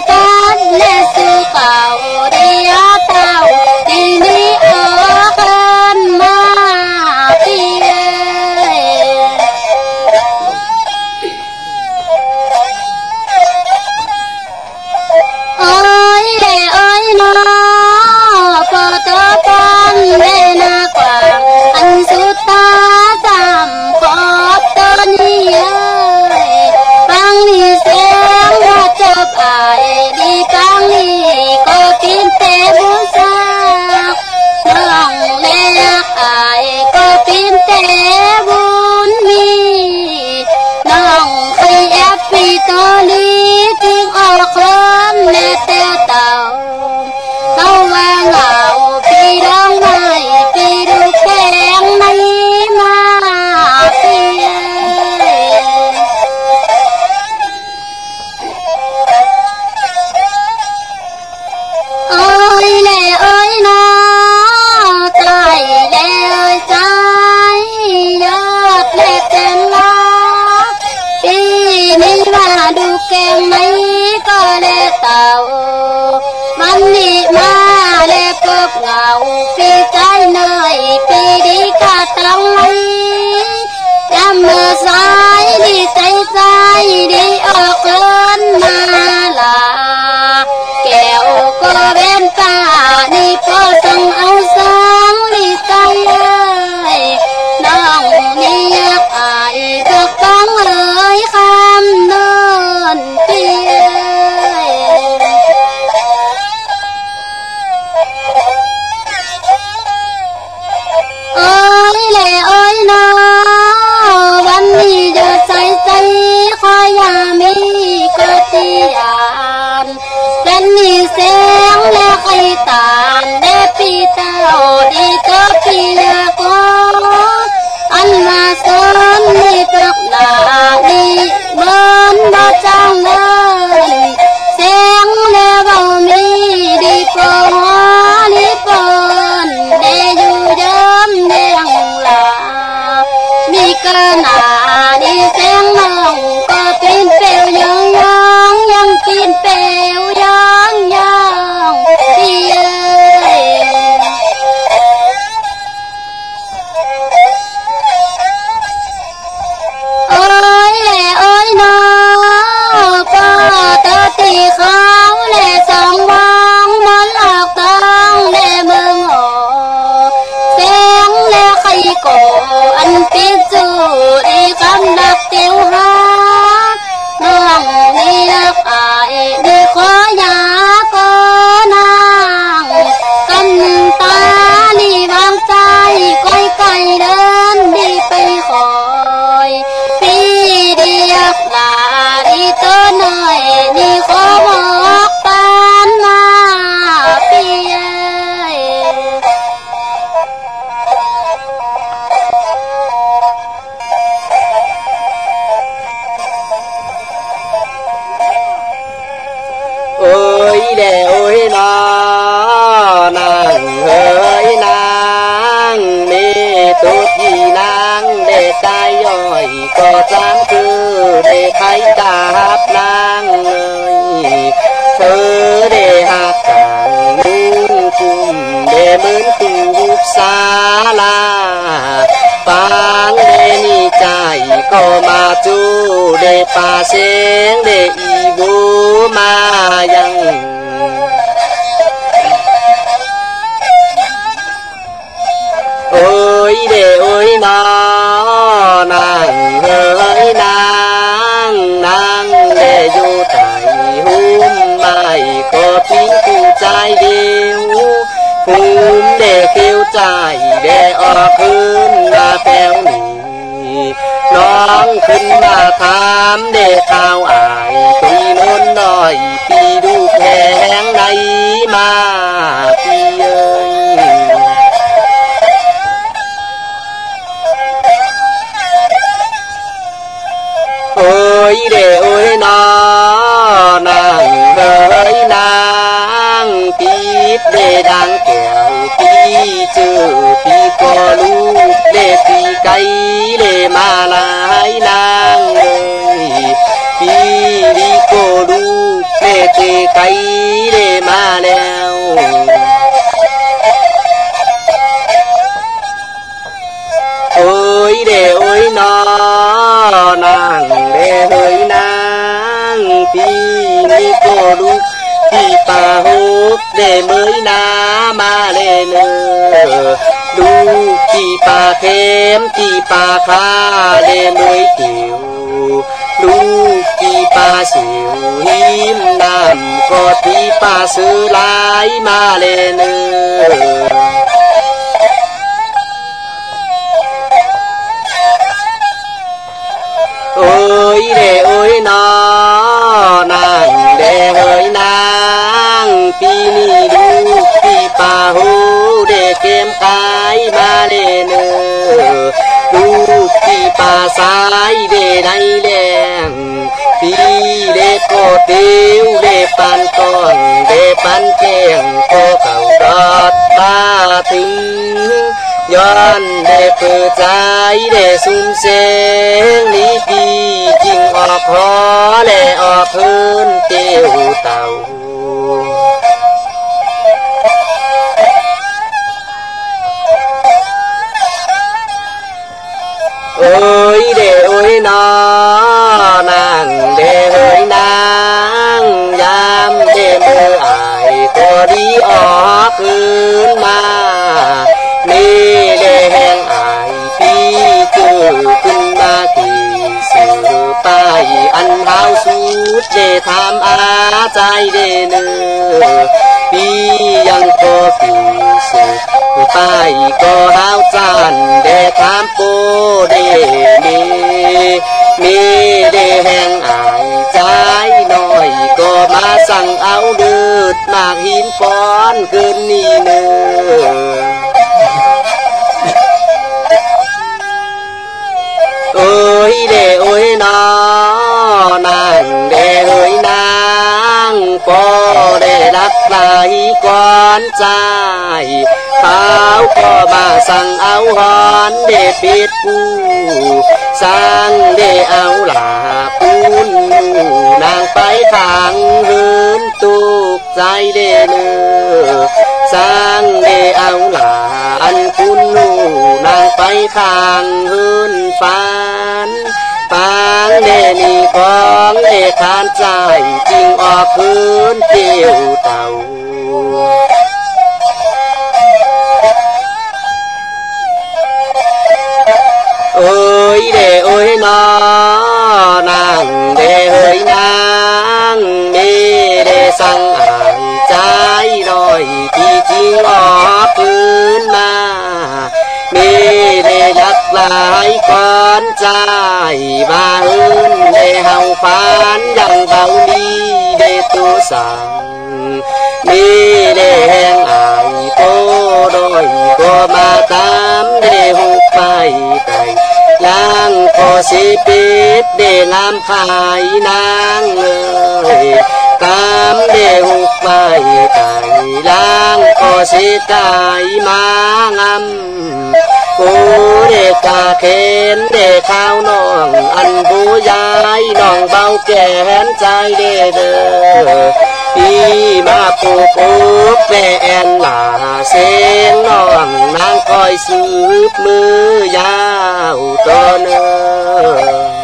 fondness. นี่เสียงและใครตามแด่พี่เจ้าดีก็พี่นา lai pa sen de i bu ma yang để ôi nó nàng ơi nàng nàng để vô tài hôm mai có tiếng cụ trai điêu. Hôm để kêu trai để ở phương là theo น้องขึ้นมาถามเด็กข้าวอ่างตุยนนหน่อยพี่ดูแพงในมาพี่เอ้ยโอ้ยเด็กโอ้ยน้อนางเอ้ยนางพี่เด็กดังเก cây để mà lại nàng ơi đi đi cô đu để thì cây để mà leo. Ôi để ôi nó, nàng để hơi nàng. Đi đi cô đu đi ta hút để mới na mà lên. ơi đu chi pa thêm, chi pa kha để mới tiểu. Đu chi pa xỉu him nam có thi pa sư lái mà lên ơi ôi đệ lai đề đây đề phi đề có tiêu đề bàn con đề bàn chèn cô cầu đọt ba thứ. Yon đề phở trái đề sum sen lý phi chinh ọp khó, đề ọp hơn tiêu tàu. Oh với nó nàng để với nàng giam đêm ai có đi ó cứ mà ni để hẹn ai đi cứ cứ mà thì sự tay ăn hao suốt để tham á trai để nữa đi yang có tình sự tay có hao tràn để tham cô để มีเดแหงอายใจน้อยก็มาสั่งเอาเดือดมากหินฟ้อนคืนนี่เนื้อเอ้ยเดเอ้ยนอนางเดเอ้ยนางพอเดรักใจก่อนใจเขาก็มาสั่งเอาหอนเดปิดกู สั่งเดเอาหลาคุณนางไปทางหืนตุกใจเดเนอสั่งเดเอาหลาอันคุณนูนางไปทางหืนฟันปางเดนีของเดทานใจจริงออกคืนเกี่ยวเต่าโอ้ย hai con trai ba hơn để hồng phán dòng vào đi để tu sẵn đi để hẹn ai cô đôi cô ba tám để hút bài cày lang có sĩ biết để làm phải nàng ơi. Tám để hút bài cày lang có sĩ tài mà âm cú để cà khen để khao nòng ăn vô dài nòng bao kén trai để đờ đi mà cô cô về em là sen nòng nàng coi sướp mưa dao to nữa